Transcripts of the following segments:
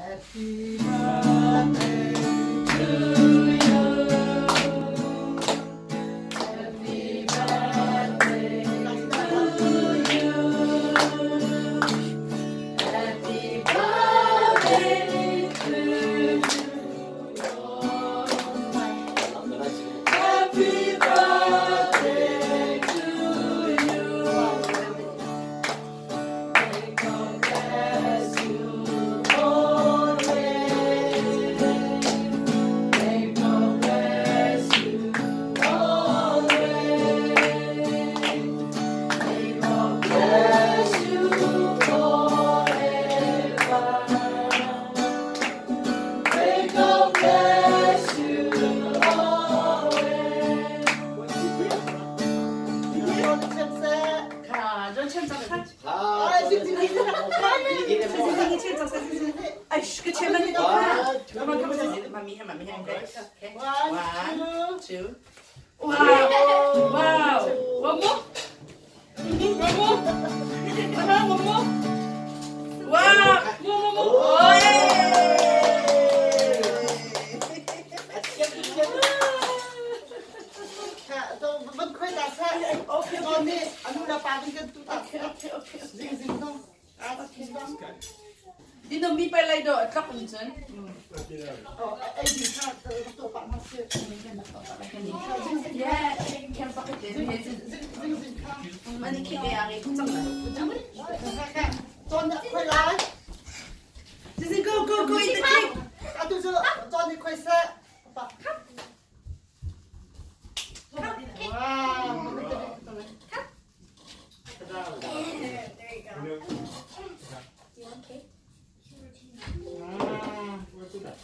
Happy birthday. One, two, wow, wow, one more, One more? One more? One more? Dino mi pai lai do kap un chen. Oh, ai di kha to pa ma se ni kan na pa la kan ni. Ya, kan pa Ik ni zin zin zin kha. Man ki ke ya ri ku Dit la. Chang ma ni. Ton na kwai lai. Zin zin go go go in the clip. A tu zo ton ni kwai sa. Pa.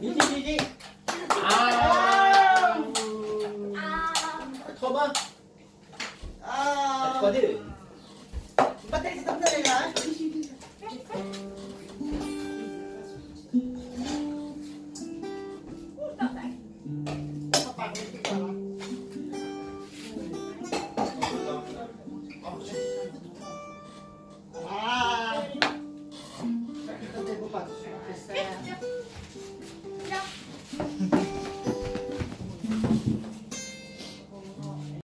이지 이지. 아. 터봐. 아. 터드